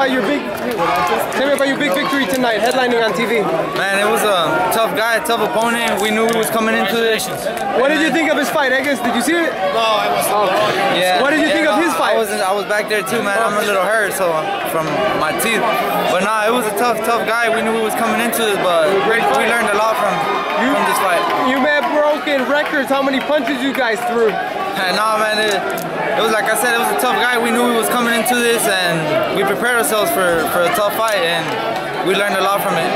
about your big. Tell me about your big victory tonight, headlining on TV. Man, it was a tough guy, a tough opponent. We knew he was coming into this. What did you think of his fight, Egis? Did you see it? No, I wasn't. Oh. Yeah. What did you yeah, think of his fight? I was I was back there too, man. I'm a little hurt, so from my teeth. But nah, it was a tough, tough guy. We knew he was coming into it, but we learned a lot from from this fight. You may have broken records. How many punches you guys threw? And nah, man, it, it was like I said, it was a tough guy. We knew he was coming into this, and we prepared ourselves for for a tough fight, and we learned a lot from it.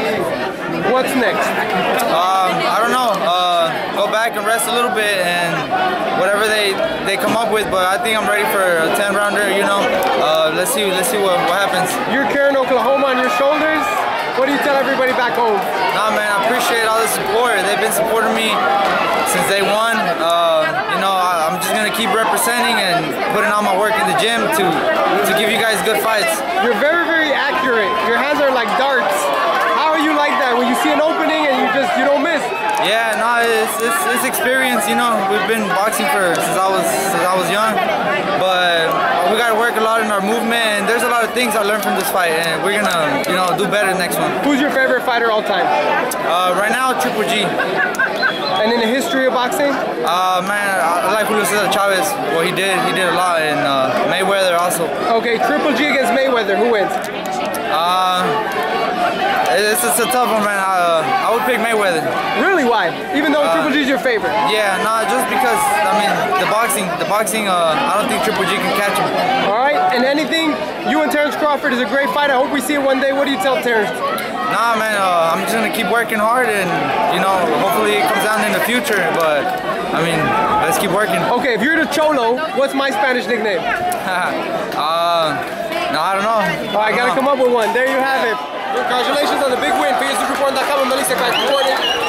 What's next? Um, I don't know. Uh, go back and rest a little bit, and whatever they they come up with. But I think I'm ready for a 10 rounder. You know, uh, let's see let's see what, what happens. You're carrying Oklahoma on your shoulders. What do you tell everybody back home? Nah, man, I appreciate all the support. They've been supporting me since day one. Keep representing and putting all my work in the gym to to give you guys good fights. You're very, very accurate. Your hands are like darts. How are you like that? When you see an opening and you just you don't miss. Yeah, no, it's, it's, it's experience. You know, we've been boxing for since I was since I was young, but we got to work a lot in our movement. And there's a lot of things I learned from this fight, and we're gonna you know do better next one. Who's your favorite fighter all time? Uh, right now, Triple G. And in the history of boxing? Uh, man, I like Julio Cesar Chavez. Well, he did he did a lot, and uh, Mayweather also. Okay, Triple G against Mayweather. Who wins? Uh, it's, it's a tough one, man. I, uh, I would pick Mayweather. Really? Why? Even though Uh, Triple G is your favorite. Yeah, nah, just because I mean the boxing, the boxing. Uh, I don't think Triple G can catch him. All right. And anything, you and Terrence Crawford is a great fight. I hope we see it one day. What do you tell Terrence? Nah, man, uh, I'm just gonna keep working hard, and you know, hopefully it comes down in the future. But I mean, let's keep working. Okay, if you're the Cholo, what's my Spanish nickname? uh, no, I don't know. Oh, I gotta come up with one. There you have it. Congratulations on the big win. FaceReport.com and Melissa Reporting.